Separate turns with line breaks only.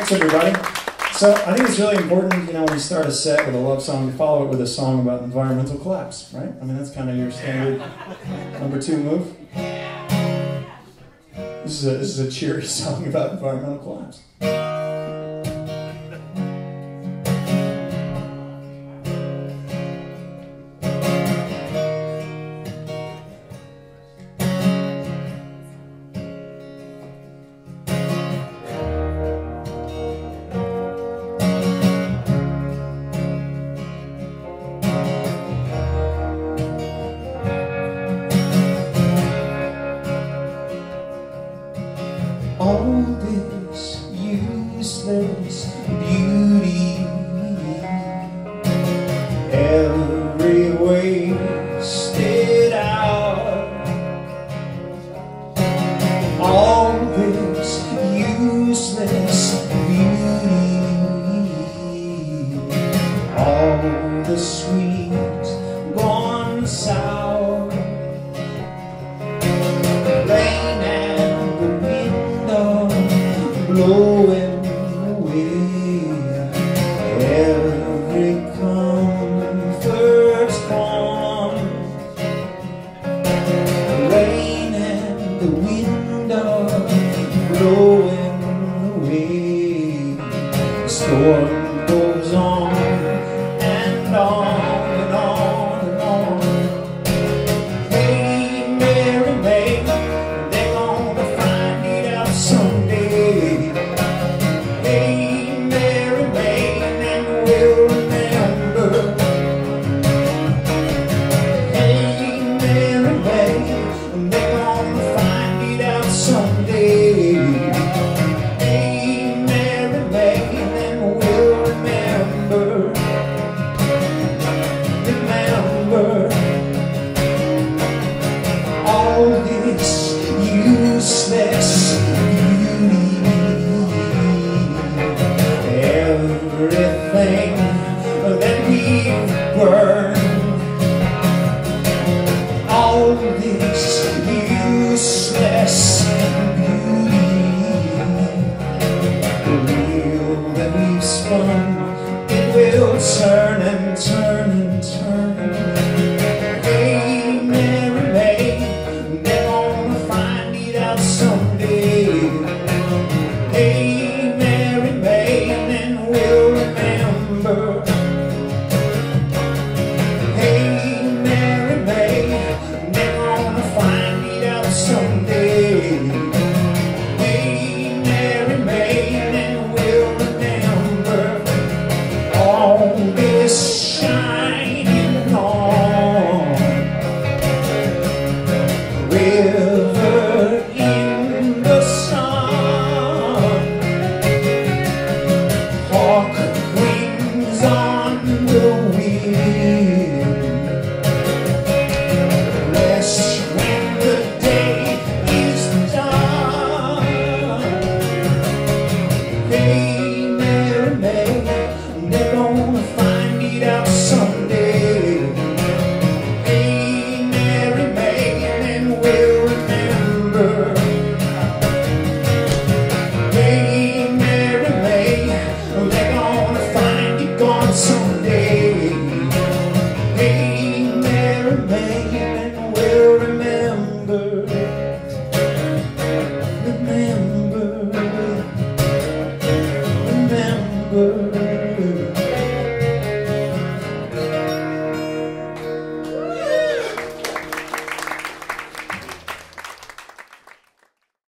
Thanks, everybody. So I think it's really important, you know, when you start a set with a love song, to follow it with a song about environmental collapse, right? I mean, that's kind of your standard number two move. This is a, this is a cheery song about environmental collapse. This useless beauty, every wasted hour, all this useless someday. We'll remember. Remember all this useless beauty, everything that we've burned, it Yeah.